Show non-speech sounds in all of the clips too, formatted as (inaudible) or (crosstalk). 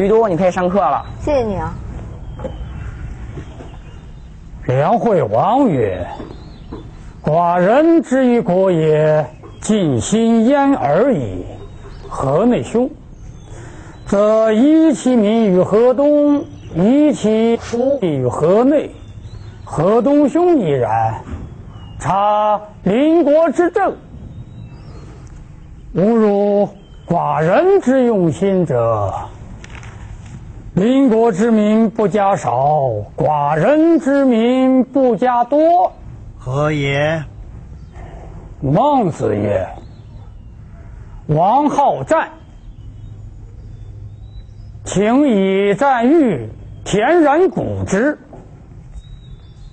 于都，你可以上课了。谢谢你啊。梁惠王曰：“寡人之于国也，尽心焉而已。河内兄，则依其民于河东，依其属于河内。河东兄亦然。察邻国之政，侮辱寡人之用心者。”邻国之民不加少，寡人之民不加多，何也？孟子曰：“王好战，请以战喻，恬然古之。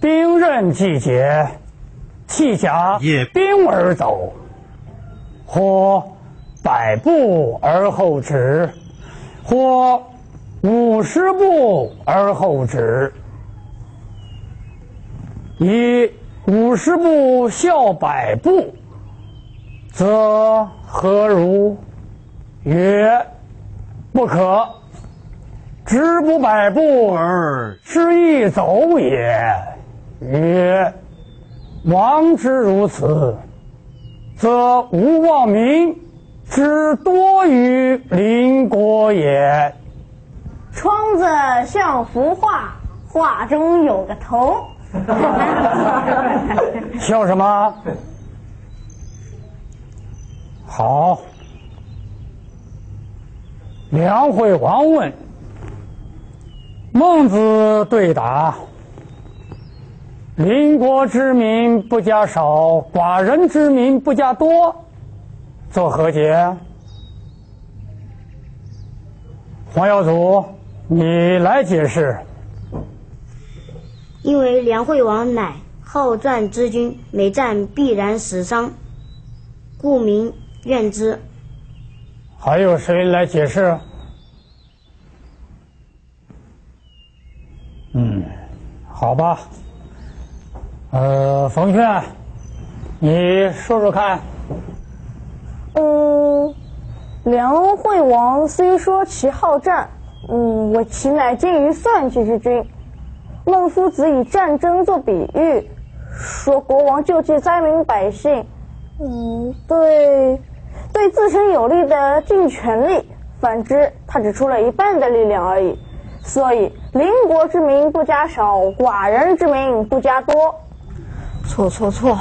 兵刃既解，弃甲兵而走，或百步而后止，或。”五十步而后止，以五十步笑百步，则何如？曰：不可。止不百步而失亦走也。曰：王之如此，则吾望民之多于邻国也。窗子像幅画，画中有个头。(laughs) 笑什么？好。梁惠王问，孟子对答：邻国之民不加少，寡人之民不加多，作何解？黄耀祖。你来解释。因为梁惠王乃好战之君，每战必然死伤，故民怨之。还有谁来解释？嗯，好吧。呃，冯炫，你说说看。嗯，梁惠王虽说其好战。嗯，我其乃精于算计之君。孟夫子以战争做比喻，说国王救济灾民百姓，嗯，对，对自身有利的尽全力；反之，他只出了一半的力量而已。所以，邻国之民不加少，寡人之民不加多。错错错！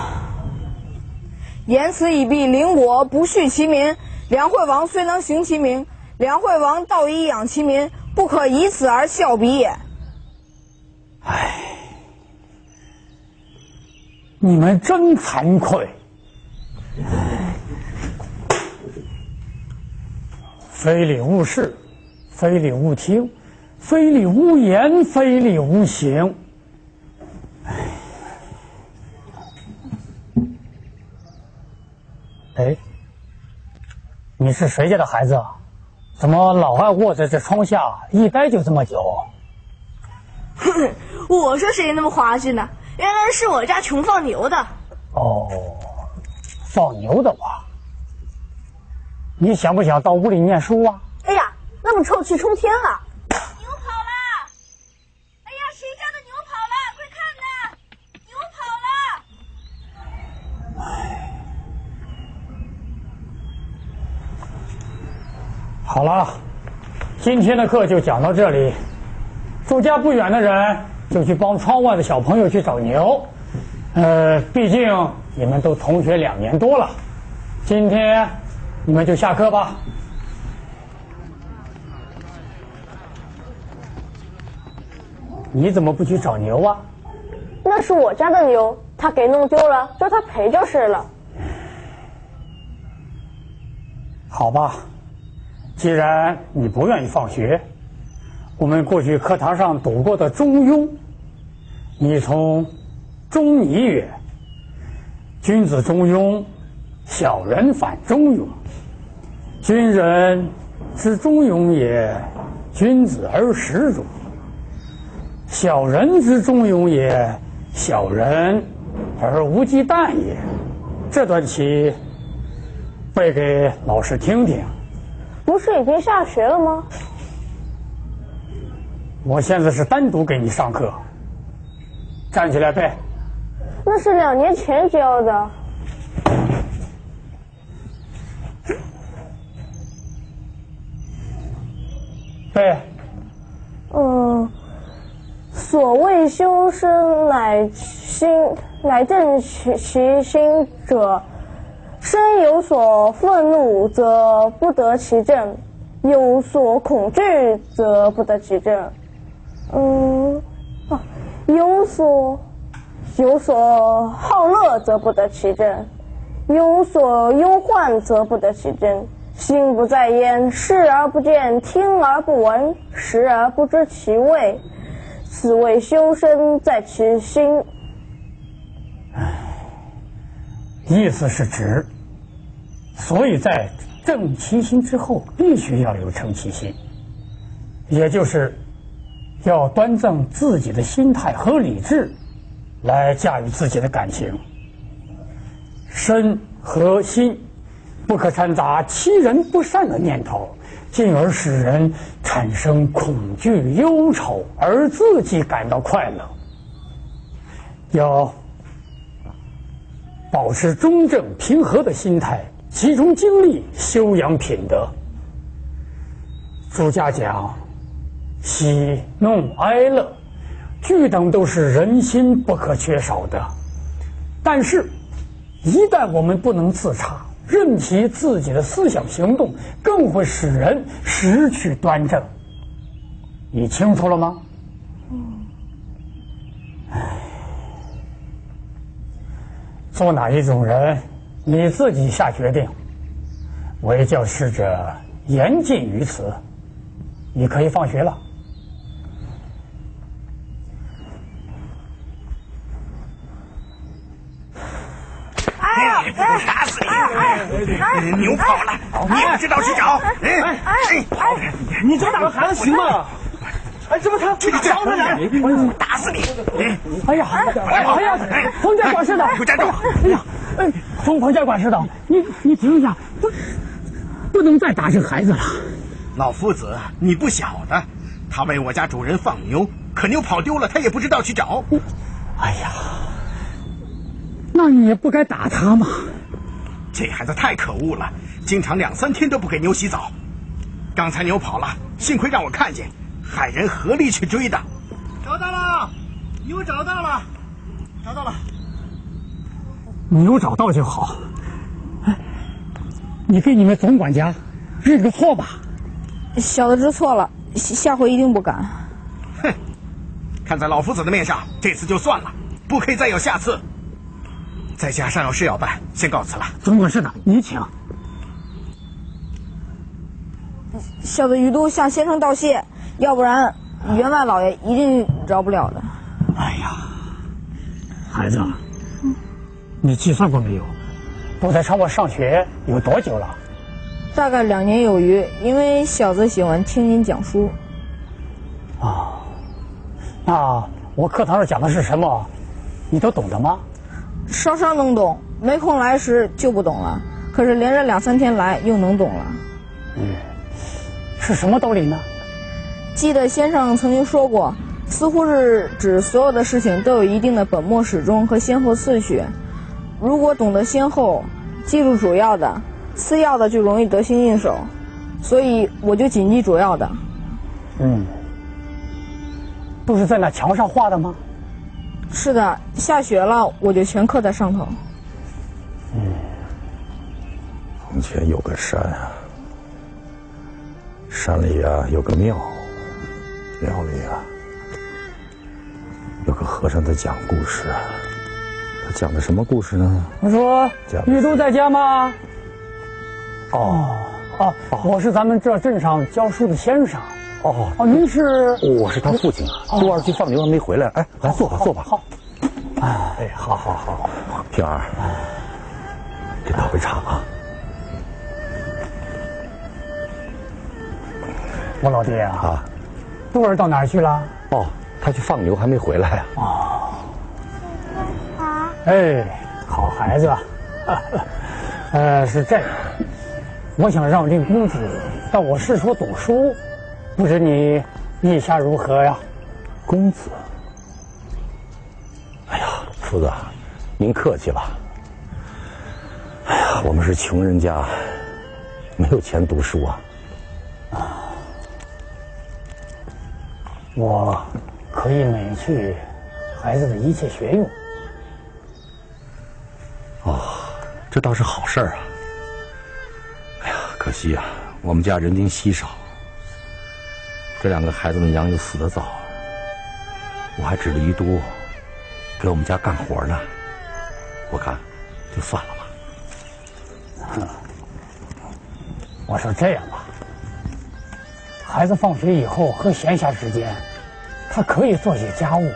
言辞已毕，邻国不恤其民。梁惠王虽能行其名。梁惠王道以养其民，不可以此而笑彼也。唉，你们真惭愧！非礼勿视，非礼勿听，非礼勿言，非礼勿行。唉，哎，你是谁家的孩子啊？怎么老爱卧在这窗下一待就这么久？哼，(laughs) 我说谁那么滑稽呢？原来是我家穷放牛的。哦，放牛的娃，你想不想到屋里念书啊？哎呀，那么臭气冲天啊！好了，今天的课就讲到这里。住家不远的人就去帮窗外的小朋友去找牛。呃，毕竟你们都同学两年多了，今天你们就下课吧。你怎么不去找牛啊？那是我家的牛，他给弄丢了，叫他赔就是了。好吧。既然你不愿意放学，我们过去课堂上读过的《中庸》，你从《中尼》曰：“君子中庸，小人反中庸。君人之中庸也，君子而时中；小人之中庸也，小人而无忌惮也。”这段棋背给老师听听。不是已经下学了吗？我现在是单独给你上课。站起来背。那是两年前教的。背。嗯，所谓修身乃心，乃正其其心者，身有所愤怒，则不得其正；有所恐惧，则不得其正。嗯，啊，有所有所好乐，则不得其正；有所忧患，则不得其正。心不在焉，视而不见，听而不闻，食而不知其味，此谓修身在其心。意思是指，所以在正其心之后，必须要有正其心，也就是要端正自己的心态和理智，来驾驭自己的感情。身和心。不可掺杂欺人不善的念头，进而使人产生恐惧、忧愁，而自己感到快乐。要保持中正平和的心态，集中精力修养品德。儒家讲，喜怒哀乐，俱等都是人心不可缺少的。但是，一旦我们不能自察。任其自己的思想行动，更会使人失去端正。你清楚了吗？嗯。唉，做哪一种人，你自己下决定。为教师者，言尽于此。你可以放学了。打死你！牛跑了，你也不知道去找。哎哎哎！你这打个孩子行吗？哎，怎么他去找他来？打死你！哎呀，哎呀，冯家管事的，给我站住！哎呀，哎，冯冯家管事的，你你停一下，不，不能再打这孩子了。老夫子，你不晓得，他为我家主人放牛，可牛跑丢了，他也不知道去找。哎呀！那你也不该打他嘛！这孩子太可恶了，经常两三天都不给牛洗澡。刚才牛跑了，幸亏让我看见，害人合力去追的。找到了，牛找到了，找到了。牛找到就好。哎，你给你们总管家认个错吧。小的知错了，下回一定不敢。哼，看在老夫子的面上，这次就算了，不可以再有下次。在下尚有事要办，先告辞了。总管事的，你请。小的余都向先生道谢，要不然员外老爷一定饶不了的。哎呀，孩子，你计算过没有？我在朝我上学有多久了？大概两年有余。因为小子喜欢听您讲书。啊，那我课堂上讲的是什么？你都懂得吗？稍稍能懂，没空来时就不懂了。可是连着两三天来，又能懂了。嗯，是什么道理呢？记得先生曾经说过，似乎是指所有的事情都有一定的本末始终和先后次序。如果懂得先后，记住主要的，次要的就容易得心应手。所以我就谨记主要的。嗯，都是在那墙上画的吗？是的，下雪了，我就全刻在上头。嗯，从前有个山啊，山里啊有个庙，庙里啊有个和尚在讲故事。他讲的什么故事呢？他说，玉都在家吗？哦哦，我是咱们这镇上教书的先生。哦哦，您是？我是他父亲啊。杜二去放牛还没回来，哎，来坐吧，坐吧。好。哎，好好好，平儿，给倒杯茶啊。我老爹啊，啊，杜儿到哪儿去了？哦，他去放牛还没回来啊。哦。哎，好孩子。啊 (laughs) 呃，是这样，我想让令公子到我师所读书。不知你意下如何呀？公子，哎呀，夫子，您客气了。哎呀，我们是穷人家，没有钱读书啊。我可以免去孩子的一切学用。哦，这倒是好事儿啊。哎呀，可惜呀、我们家人丁稀少，这两个孩子的娘又死得早，我还指着于都给我们家干活呢。我看就算了吧。我说这样吧，孩子放学以后和闲暇时间，他可以做些家务。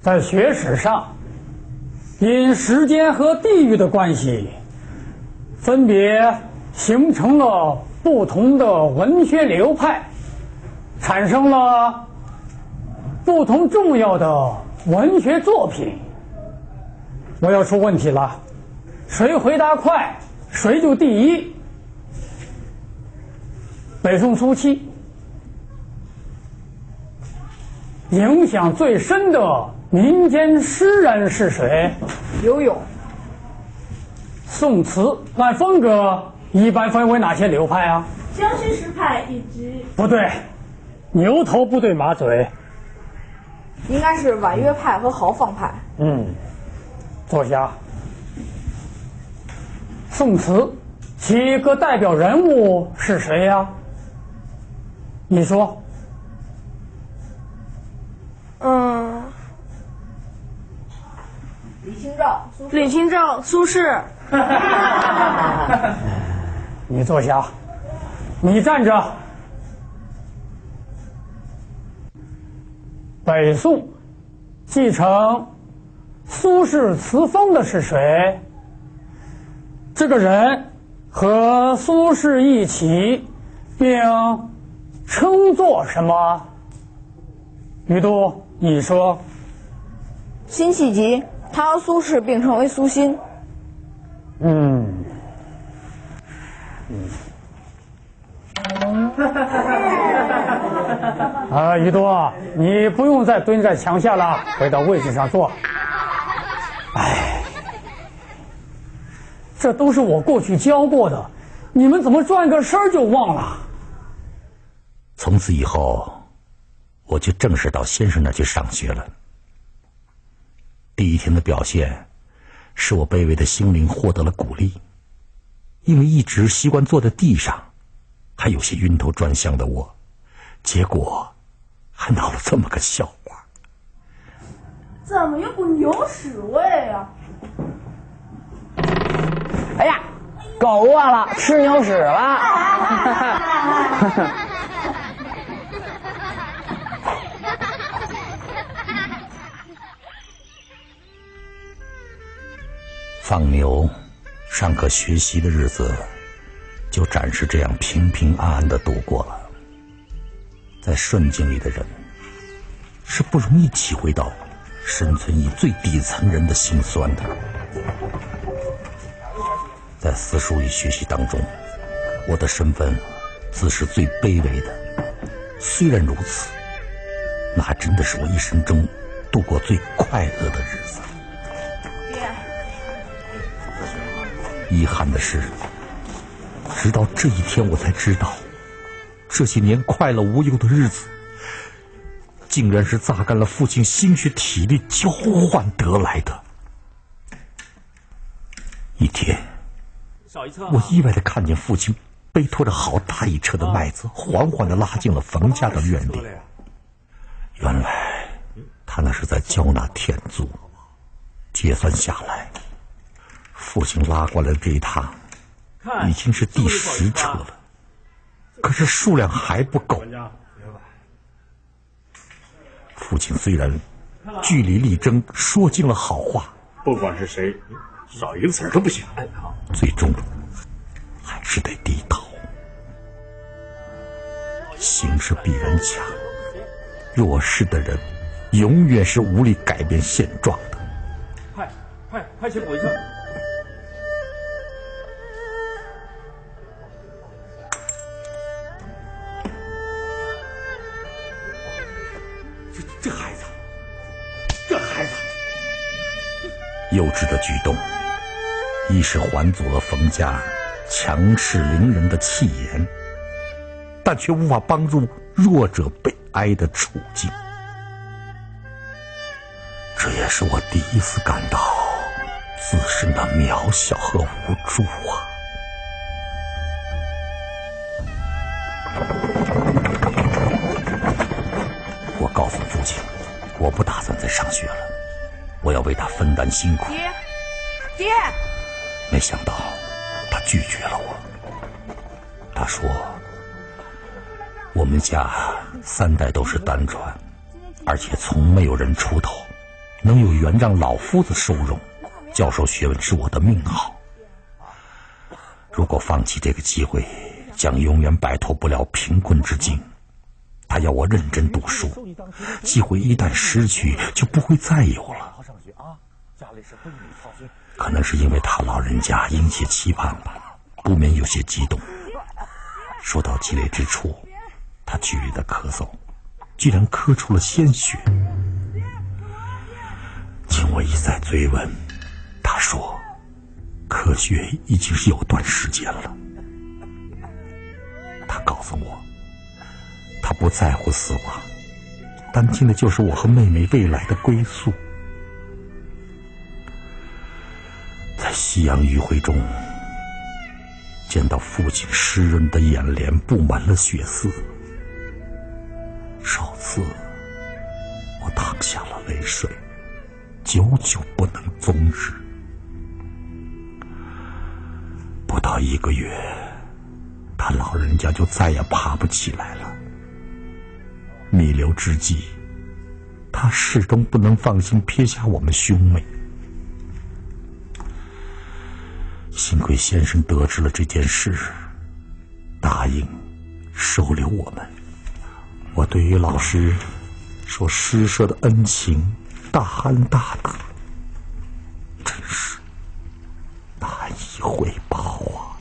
在学史上，因时间和地域的关系，分别形成了不同的文学流派，产生了不同重要的文学作品。我要出问题了，谁回答快，谁就第一。北宋初期，影响最深的民间诗人是谁？刘永、宋词按风格一般分为哪些流派啊？江西诗派以及不对，牛头不对马嘴。应该是婉约派和豪放派。嗯，坐下。宋词其各代表人物是谁呀、你说，嗯，李清照、苏李清照、苏轼。(laughs) 你坐下，你站着。北宋继承苏轼词风的是谁？这个人和苏轼一起，并称作什么？于都，你说。辛弃疾，他和苏轼并称为苏辛。嗯，(laughs) (laughs) 啊，于多，你不用再蹲在墙下了，回到位置上坐。哎，这都是我过去教过的，你们怎么转个身就忘了？从此以后，我就正式到先生那去上学了。第一天的表现，使我卑微的心灵获得了鼓励，因为一直习惯坐在地上，还有些晕头转向的我，结果还闹了这么个笑话。怎么有股牛屎味啊？哎呀，狗饿了，吃牛屎了。放牛、上课学习的日子，就暂时这样平平安安的度过了。在顺境里的人，是不容易体会到生存于最底层人的辛酸的。在私塾与学习当中，我的身份自是最卑微的。虽然如此，那还真的是我一生中度过最快乐的日子。遗憾的是，直到这一天，我才知道，这些年快乐无忧的日子，竟然是榨干了父亲心血体力交换得来的。一天，我意外的看见父亲背拖着好大一车的麦子，缓缓的拉进了冯家的院里。原来，他那是在交纳田租，结算下来。父亲拉过来的这一趟，已经是第十车了，可是数量还不够。父亲虽然据理力争，说尽了好话，不管是谁，少一个子儿都不行。最终还是得低头。形势必然强，弱势的人永远是无力改变现状的。快快去补一下。幼稚的举动，一是还阻了冯家强势凌人的气焰，但却无法帮助弱者悲哀的处境。这也是我第一次感到自身的渺小和无助啊！我告诉父亲，我不打算再上学了，我要为他分担辛苦。爹，爹，没想到他拒绝了我。他说：“我们家三代都是单传，而且从没有人出头。”能有缘让老夫子收容教授学问是我的命好。如果放弃这个机会，将永远摆脱不了贫困之境。他要我认真读书，机会一旦失去，就不会再有了。可能是因为他老人家殷切期盼吧，不免有些激动。说到积累之处，他剧烈的咳嗽，居然咳出了鲜血。经我一再追问，他说：“科学已经是有段时间了。”他告诉我，他不在乎死亡，担心的就是我和妹妹未来的归宿。夕阳余晖中，见到父亲湿润的眼帘布满了血丝，首次我淌下了泪水。久久不能终日。不到一个月，他老人家就再也爬不起来了。弥留之际，他始终不能放心撇下我们兄妹。幸亏先生得知了这件事，答应收留我们。我对于老师所施舍的恩情。大恩大德，真是难以回报啊！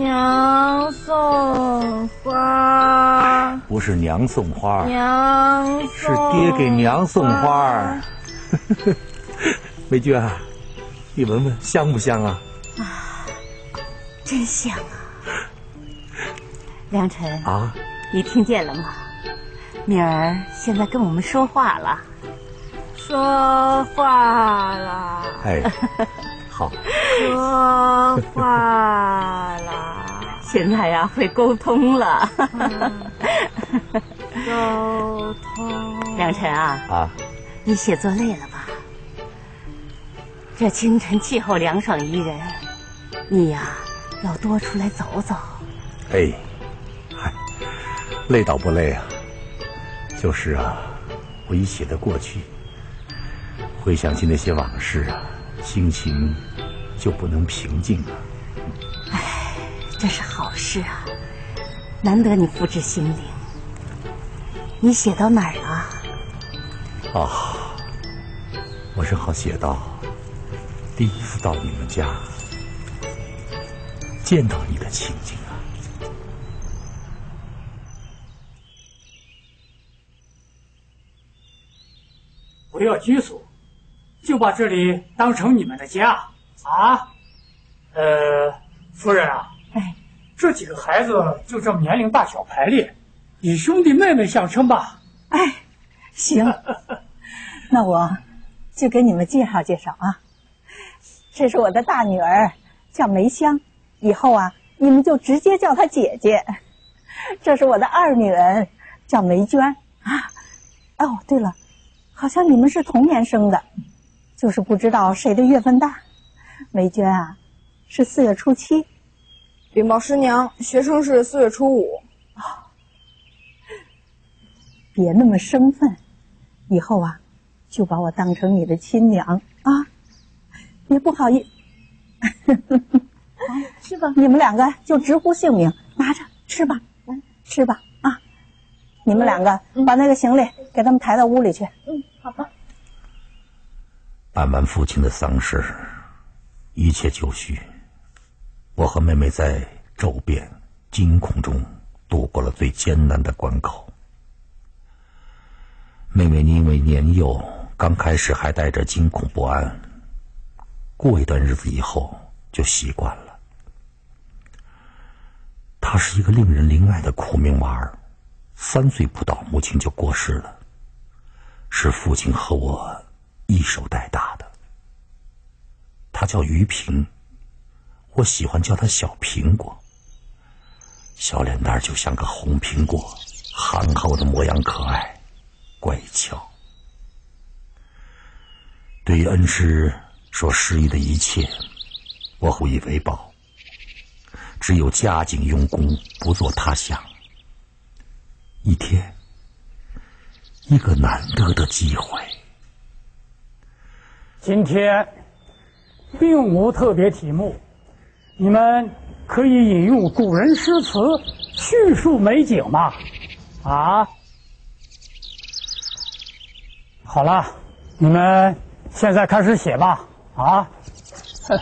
娘送花，不是娘送花，娘是爹给娘送花。(laughs) 美娟，你闻闻香不香啊？啊，真香啊！(laughs) 良辰啊，你听见了吗？敏儿现在跟我们说话了，说话了。哎。好，(laughs) 说话了。现在呀，会沟通了。沟通。梁晨啊，啊，你写作累了吧？这清晨气候凉爽宜人，你呀要多出来走走。哎，嗨，累倒不累啊。就是啊，我一写的过去，回想起那些往事啊，心情。就不能平静了。哎，这是好事啊！难得你福至心灵。你写到哪儿了？啊，我是好写到第一次到你们家，见到你的情景啊。不要拘束，就把这里当成你们的家。啊，呃，夫人啊，哎，这几个孩子就这么年龄大小排列，以兄弟妹妹相称吧。哎，行，(laughs) 那我就给你们介绍介绍啊。这是我的大女儿，叫梅香，以后啊，你们就直接叫她姐姐。这是我的二女儿，叫梅娟啊。哦，对了，好像你们是同年生的，就是不知道谁的月份大。梅娟啊，是四月初七，禀报师娘，学生是四月初五。(laughs) 别那么生分，以后啊，就把我当成你的亲娘啊，别不好意。吃吧？(laughs) 你们两个就直呼姓名，拿着吃吧，来吃吧啊！你们两个把那个行李给他们抬到屋里去。嗯，好吧。办完父亲的丧事，一切就绪。我和妹妹在骤变、惊恐中度过了最艰难的关口。妹妹因为年幼，刚开始还带着惊恐不安，过一段日子以后就习惯了。她是一个令人怜爱的苦命娃儿，三岁不到，母亲就过世了，是父亲和我一手带大的。她叫于平，我喜欢叫他小苹果。小脸蛋就像个红苹果，憨厚的模样可爱。乖巧，对于恩师所施予的一切，我无以为报。只有加紧用功，不做他想。一天，一个难得的机会。今天并无特别题目，你们可以引用古人诗词叙述美景嘛？啊？好了，你们现在开始写吧。啊！(laughs)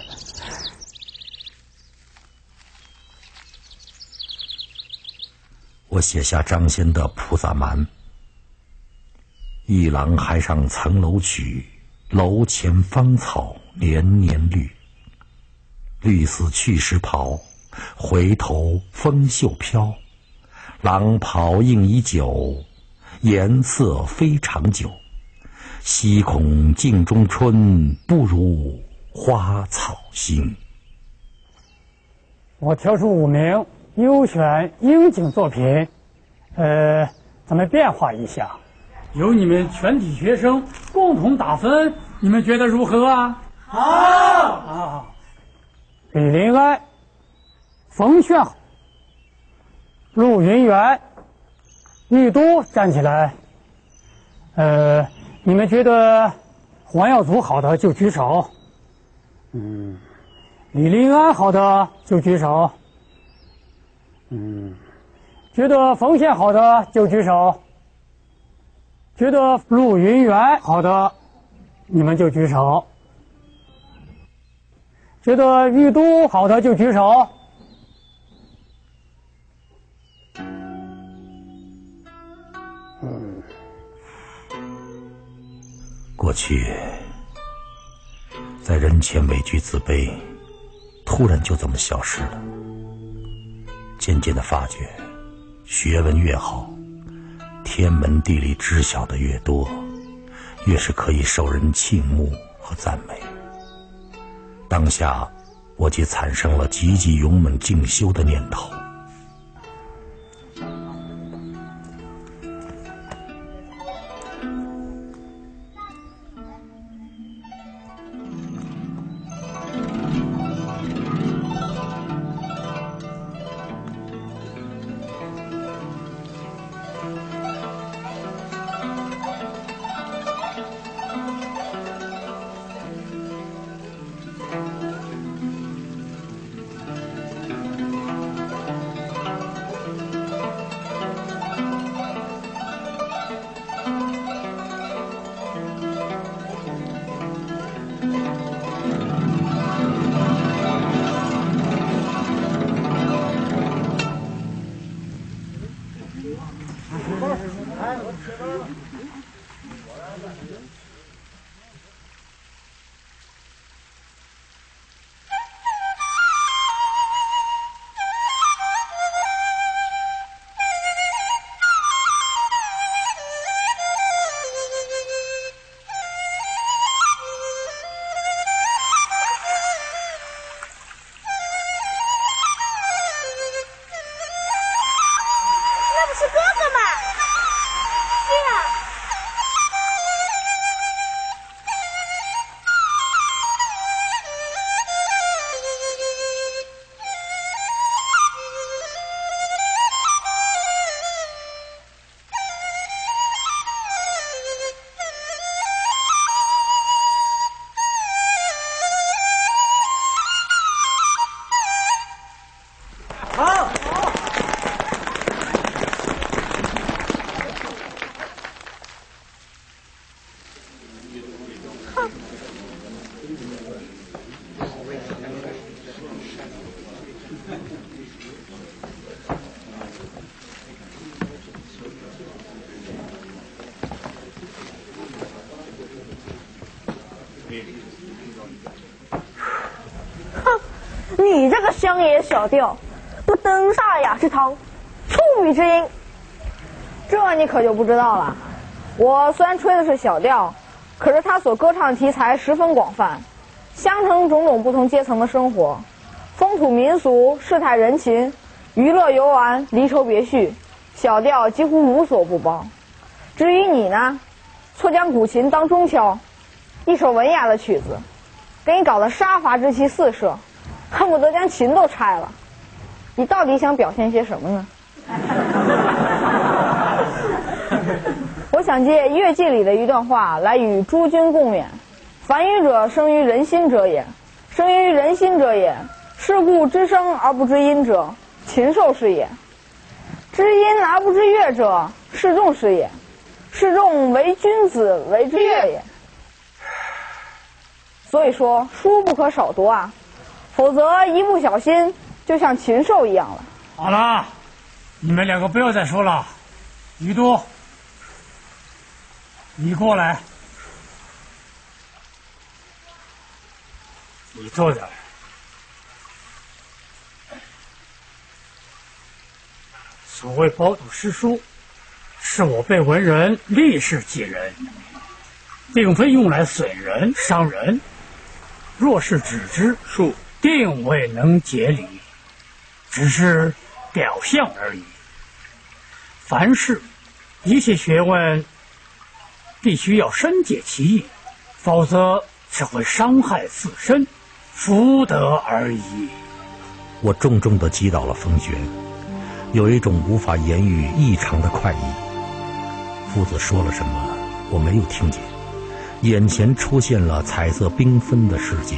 我写下张先的《菩萨蛮》：一郎还上层楼曲，楼前芳草年年绿。绿丝去时袍，回头风袖飘。郎袍应已久，颜色非常久。惜恐镜中春，不如花草新。我挑出五名优选应景作品，呃，咱们变化一下，由你们全体学生共同打分，你们觉得如何啊？好啊！李林安、冯炫、陆云元、玉都站起来，呃。你们觉得黄耀祖好的就举手，嗯，李林安好的就举手，嗯，觉得冯宪好的就举手，觉得陆云元好的，你们就举手，觉得玉都好的就举手。过去，在人前委屈自卑，突然就这么消失了。渐渐的发觉，学问越好，天门地理知晓的越多，越是可以受人倾慕和赞美。当下，我即产生了积极勇猛进修的念头。小调，不登煞雅之堂，处女之音，这你可就不知道了。我虽然吹的是小调，可是他所歌唱的题材十分广泛，相承种种不同阶层的生活，风土民俗、世态人情、娱乐游玩、离愁别绪，小调几乎无所不包。至于你呢，错将古琴当中敲，一首文雅的曲子，给你搞得杀伐之气四射，恨不得将琴都拆了。你到底想表现些什么呢？(laughs) 我想借《乐记》里的一段话来与诸君共勉：凡愚者，生于人心者也；生于人心者也，是故知声而不知音者，禽兽是也；知音而不知乐者，是众是也。是众为君子为之乐也。(sighs) 所以说，书不可少读啊，否则一不小心就像禽兽一样了。好了，你们两个不要再说了。于都，你过来，你坐下来。所谓包读诗书。是我辈文人立事记人，并非用来损人伤人。若是只知数，定未能解理，只是表象而已。凡事，一切学问，必须要深解其意，否则只会伤害自身，福德而已。我重重的击倒了风轩，有一种无法言喻异常的快意。夫子说了什么？我没有听见。眼前出现了彩色缤纷的世界。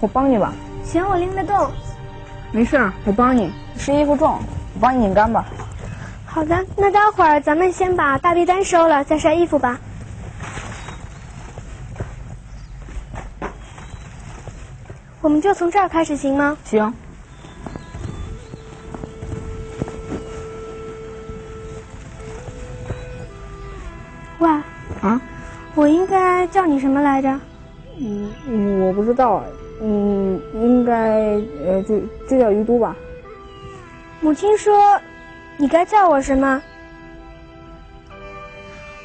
我帮你吧。行，我拎得动。没事，我帮你。是衣服重，我帮你拧干吧。好的，那待会儿咱们先把大被单收了，再晒衣服吧。我们就从这儿开始行吗？行。喂。啊？我应该叫你什么来着？嗯，我不知道。嗯，应该呃，就就叫于都吧。母亲说，你该叫我什么？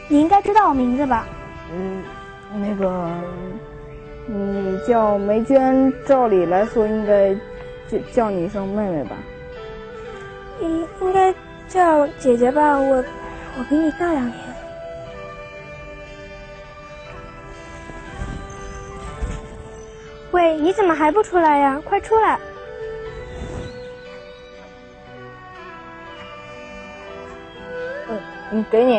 你应该知道我名字吧？嗯，那个。你叫梅娟，照理来说应该叫叫你一声妹妹吧？应应该叫姐姐吧？我我比你大两年。喂，你怎么还不出来呀？快出来！嗯嗯，给你。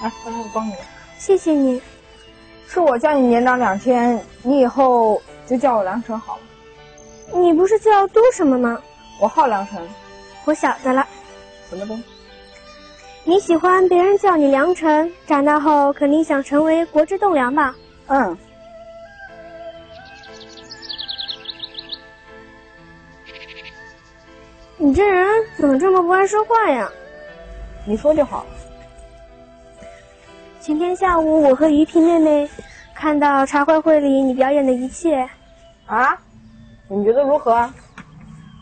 来，我帮你。谢谢你。是我叫你年长两天，你以后就叫我梁晨好了。你不是叫都什么吗？我号良辰。我晓得了。什么东西？你喜欢别人叫你良辰，长大后肯定想成为国之栋梁吧？嗯。你这人怎么这么不爱说话呀？你说就好。前天下午，我和于萍妹妹看到茶会会里你表演的一切，啊，你觉得如何？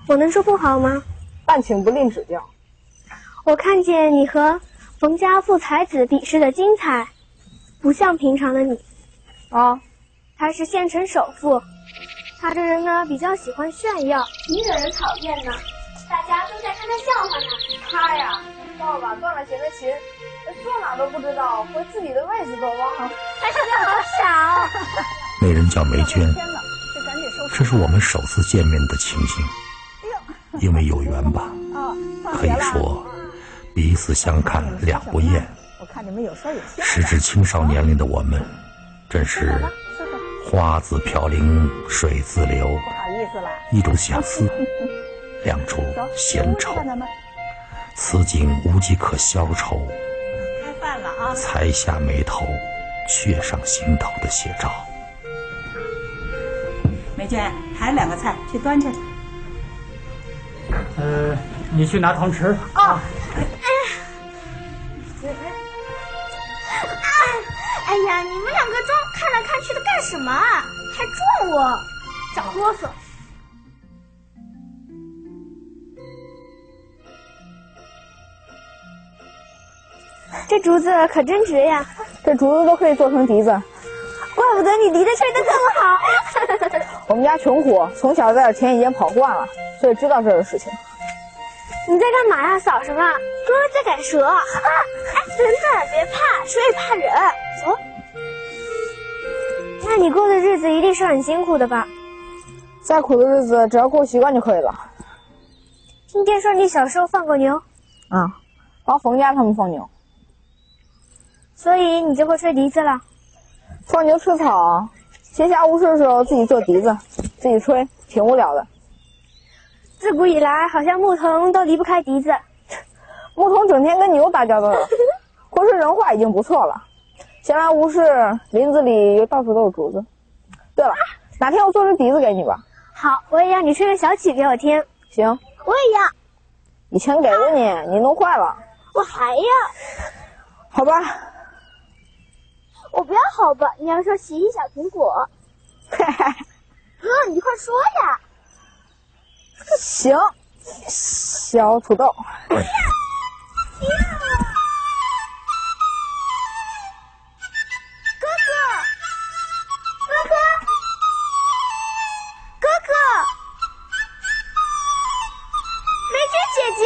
我能说不好吗？但请不吝指教。我看见你和冯家富才子比试的精彩，不像平常的你。哦，他是县城首富，他这人呢比较喜欢炫耀，挺惹人讨厌的。大家都在看他笑话呢。他呀，忘了断了弦的琴。坐哪都不知道，回自己的位置都忘了，还是好傻。那人叫梅娟，这是我们首次见面的情形，因为有缘吧，(laughs) 可以说彼此相看两不厌。我看你们有说有笑。时至青少年龄的我们，真是花自飘零水自流，一种相思，(laughs) 两处闲愁，此景无计可消愁。才下眉头，却上心头的写照。美娟，还有两个菜，去端去。呃，你去拿汤匙。哦。哎呀，你们两个装看来看去的干什么？还撞我，长啰嗦。这竹子可真直呀！这竹子都可以做成笛子，怪不得你笛子吹的这么好。我们家穷苦，从小在这田野间跑惯了，所以知道这个事情。你在干嘛呀，扫什么？哥哥在赶蛇啊！哎，等等，别怕，蛇也怕人。走。那你过的日子一定是很辛苦的吧？再苦的日子，只要过习惯就可以了。听爹说你小时候放过牛。啊，帮冯家他们放牛。所以你就会吹笛子了。放牛吃草，闲暇无事的时候自己做笛子，自己吹，挺无聊的。自古以来，好像牧童都离不开笛子。牧童整天跟牛打交道，会说人话已经不错了。闲来无事，林子里又到处都是竹子。对了，哪天我做只笛子给你吧。好，我也要你吹个小曲给我听。行，我也要。以前给过你，你弄坏了。我还要。好吧。我不要好吧，你要说洗衣小苹果。哥，你快说呀。行，小土豆。哥哥，哥哥，哥哥，梅姐姐姐。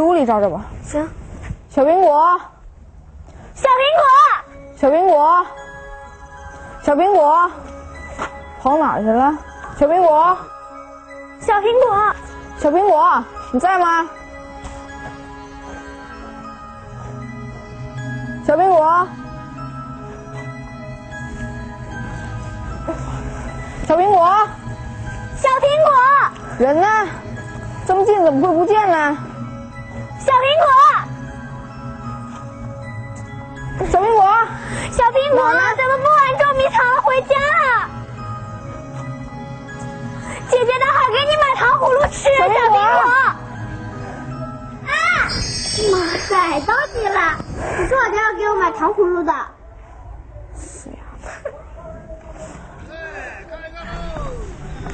去屋里找找吧。行。小苹果，小苹果，小苹果，小苹果，跑哪去了？小苹果，小苹果，小苹果，你在吗？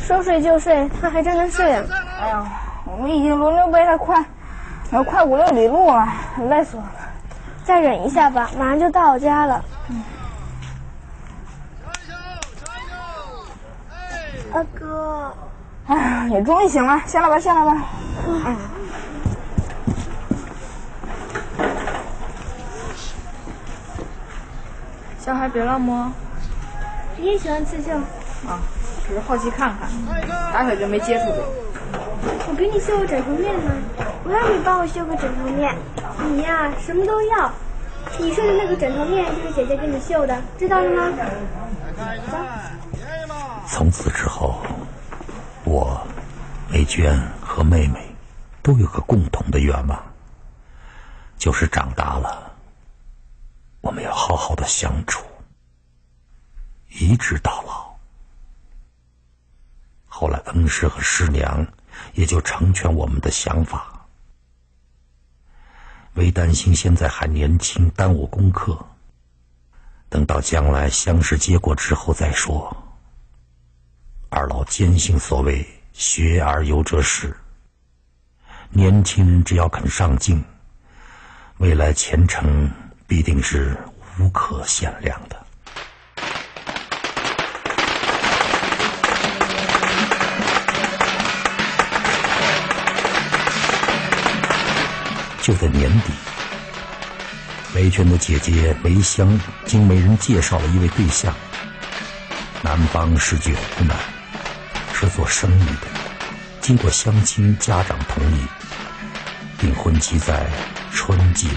说睡就睡，他还真能睡啊！哎呀，我们已经轮流背了快，有快五六里路了，累死我了。再忍一下吧，马上就到我家了。嗯。二哥，哎呀，你终于醒了，下来吧，下来吧。嗯。小孩别乱摸。你也喜欢刺绣？啊。只是好奇看看，打小就没接触过。我给你绣个枕头面呢，我让你帮我绣个枕头面。你呀，什么都要。你说的那个枕头面就是姐姐给你绣的，知道了吗？走。从此之后，我、美娟和妹妹都有个共同的愿望，就是长大了，我们要好好的相处，一直到老。后来，恩师和师娘也就成全我们的想法，为担心现在还年轻耽误功课，等到将来相识结果之后再说。二老坚信所谓“学而优则仕”，年轻人只要肯上进，未来前程必定是无可限量的。就在年底，梅娟的姐姐梅香经媒人介绍了一位对象。男方是句湖南，是做生意的。经过相亲，家长同意，订婚期在春季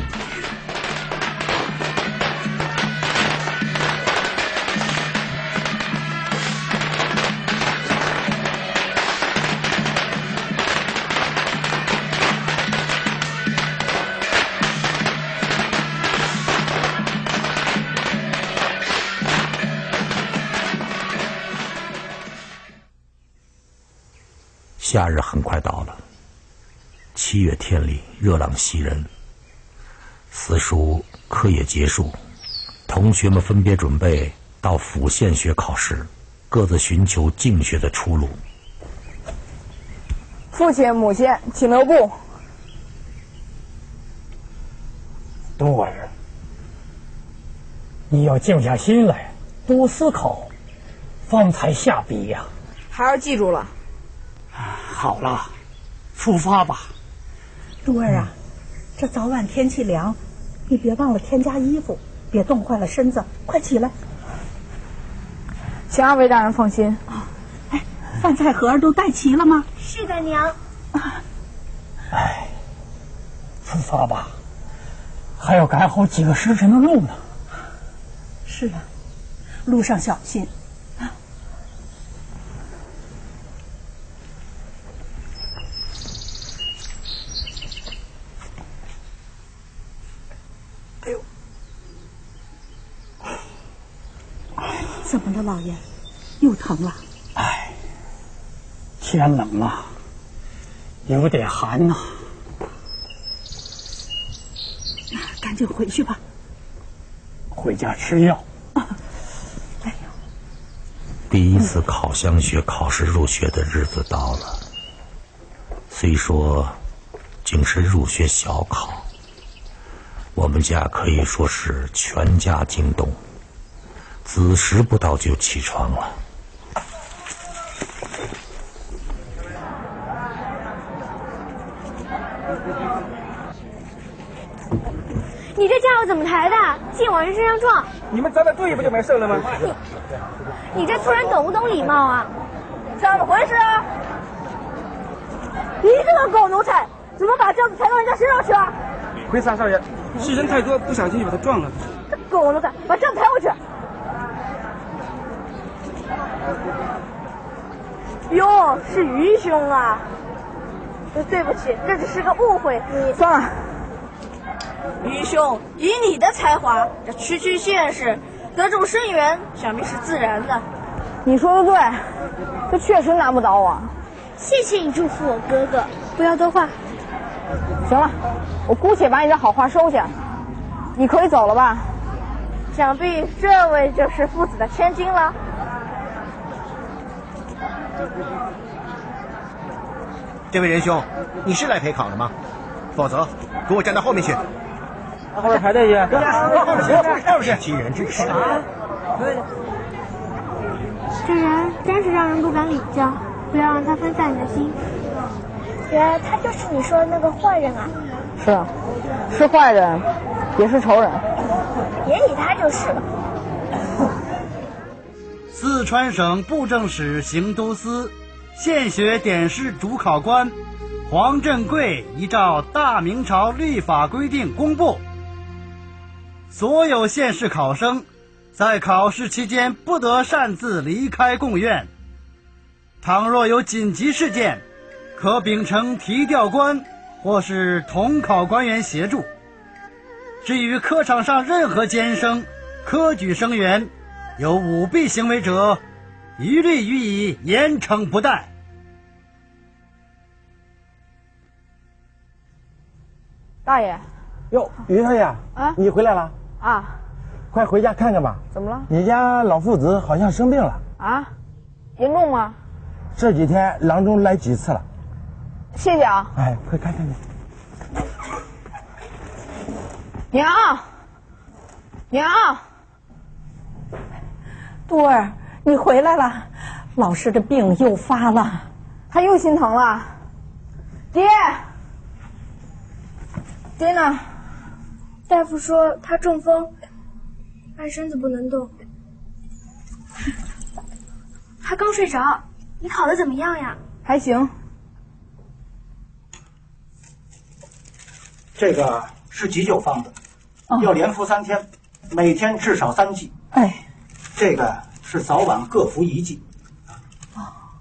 天里热浪袭人。私塾课业结束，同学们分别准备到府县学考试，各自寻求进学的出路。父亲、母亲，请留步。冬儿，你要静下心来，多思考，方才下笔呀。孩儿记住了。好了，出发吧。冬儿啊，这早晚天气凉，你别忘了添加衣服，别冻坏了身子。快起来。请二位大人放心啊。哎，饭菜盒都带齐了吗？是的，娘。哎，出发吧，还要赶好几个时辰的路呢。是啊，路上小心。老爷？又疼了？哎，天冷了，有点寒呐。赶紧回去吧。回家吃药。哎呦！第一次考乡学考试入学的日子到了。虽说，仅是入学小考，我们家可以说是全家惊动。子时不到就起床了。你这家伙怎么抬的？净往人身上撞！你们早点注意不就没事了吗？你，你这粗人懂不懂礼貌啊？怎么回事啊？你这个狗奴才，怎么把轿子抬到人家身上去了？回三少爷，是人太多，不小心就把他撞了。这狗奴才，把轿子抬回去！哟，是愚兄啊！对不起，这只是个误会。你算了，愚兄，以你的才华，这区区县试得中生源，想必是自然的。你说的对，这确实难不倒我。谢谢你祝福我哥哥，不要多话。行了，我姑且把你的好话收下，你可以走了吧？想必这位就是父子的千金了。这位仁兄，你是来陪考的吗？否则，给我站到后面去。后面排队去。不是欺人之事。这人真是让人不敢礼教，不要让他分散你的心。原来他就是你说的那个坏人啊！是啊，是坏人，也是仇人。别理他就是了。四川省布政使行都司。县学典试主考官黄振贵依照大明朝律法规定公布：所有县试考生在考试期间不得擅自离开贡院。倘若有紧急事件，可秉承提调官或是同考官员协助。至于科场上任何监生、科举生员有舞弊行为者，一律予以严惩不贷。大爷，哟，于少爷啊，你回来了啊！快回家看看吧。怎么了？你家老父子好像生病了啊？严重吗？这几天郎中来几次了？谢谢啊。哎，快看看去。娘，娘，多儿，你回来了，老师的病又发了，他又心疼了。爹，爹呢？大夫说他中风，半身子不能动。他刚睡着，你考的怎么样呀？还行。这个是急救方子，要连服三天，每天至少三剂。哎，这个是早晚各服一剂。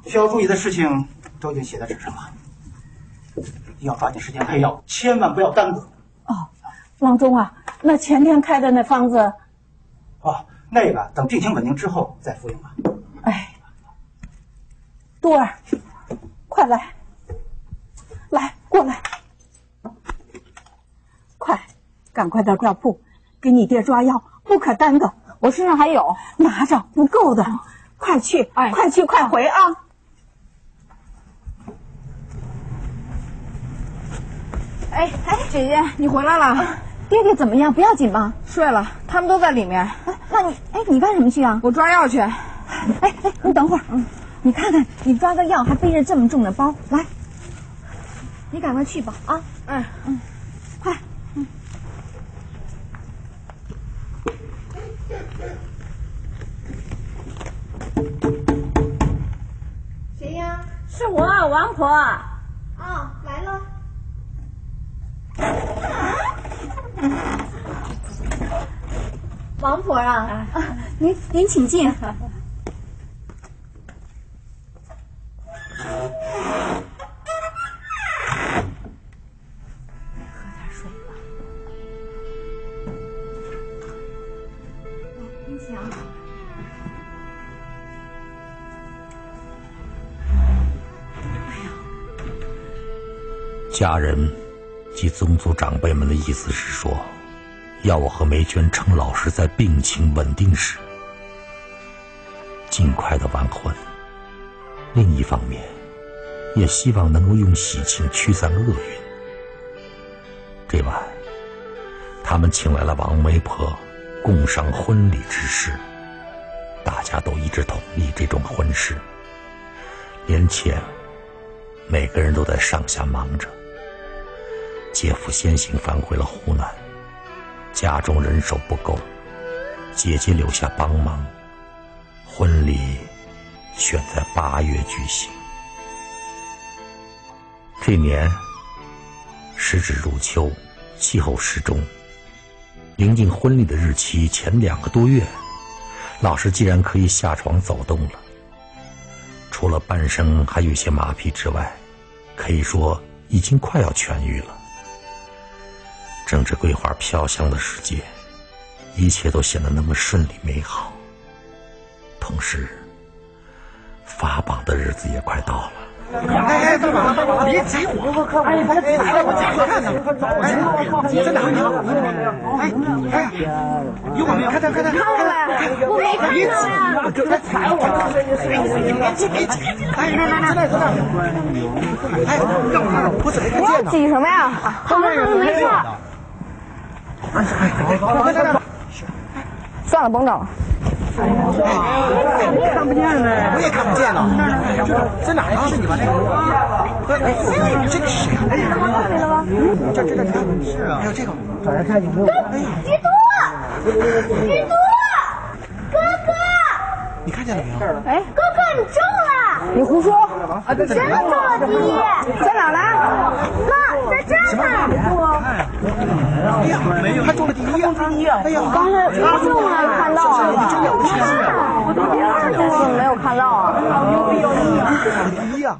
需要注意的事情都已经写在纸上了，要抓紧时间配药，千万不要耽搁。哦，郎中啊，那前天开的那方子，哦，那个等病情稳定之后再服用吧。哎，多儿，快来，来过来，快，赶快到药铺给你爹抓药，不可耽搁。我身上还有，拿着不够的，快去，哎，快去快回啊！哎哎，姐姐，你回来了。爹爹怎么样？不要紧吧？睡了，他们都在里面。哎那你，哎，你干什么去啊？我抓药去。哎哎，你等会儿，嗯，你看看，你抓个药还背着这么重的包，来，你赶快去吧，啊，哎，嗯，王婆啊，您您请进。喝点水吧。您请。家人及宗族长辈们的意思是说，要我和梅娟趁老师在病情稳定时，尽快的完婚。另一方面，也希望能够用喜庆驱散厄运。这晚，他们请来了王媒婆，共商婚礼之事。大家都一致同意这桩婚事。年前，每个人都在上下忙着。姐夫先行返回了湖南，家中人手不够，姐姐留下帮忙。婚礼选在八月举行。这年时值入秋，气候适中。临近婚礼的日期前两个多月，老师既然可以下床走动了，除了半生还有些马屁之外，可以说已经快要痊愈了。正值桂花飘香的时节，一切都显得那么顺利美好。同时，发榜的日子也快到了。哎哎，大宝大宝，别急我！哎，别急，我看看，哎，在哪呢？哎哎，有我没有？看看看看，看了，我没看别到呀。急，给他踩我！别急别急，哎，那那那那那，哎，让我看看，我怎么看见呢？挤什么呀？好没事。哎哎，好，看看。算了，甭找了。看不见呢，我也看不见呢。在哪啊？是你吧？那个，哎，这个是谁啊？哎呀，看见了吗？这这这是啊。还有这个，找人看有没有？哎呀，居多，居多，哥哥，你看见了没有？哎，哥哥你中了，你胡说！真的中了第一，在哪呢？哥，在这呢。哎呀，没有，他中了第一啊！哎呀，刚才他中了，看到啊！我第二中了，没有看到啊！第一啊！